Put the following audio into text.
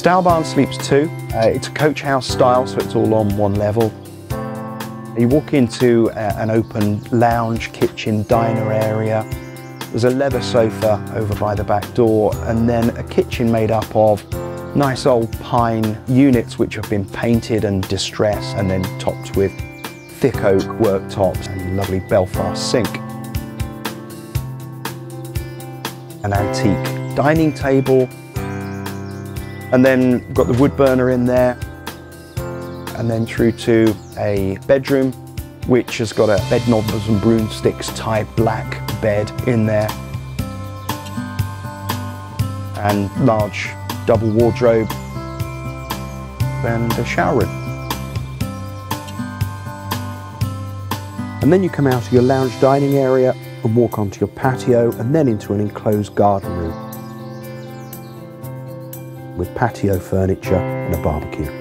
Stour Barn Sleeps 2. Uh, it's a coach house style, so it's all on one level. You walk into uh, an open lounge, kitchen, diner area. There's a leather sofa over by the back door, and then a kitchen made up of nice old pine units which have been painted and distressed, and then topped with thick oak worktops and lovely Belfast sink. An antique dining table, and then got the wood burner in there, and then through to a bedroom which has got a bed knobbers and broomsticks type black bed in there. And large double wardrobe and a shower room. And then you come out of your lounge dining area and walk onto your patio and then into an enclosed garden room with patio furniture and a barbecue.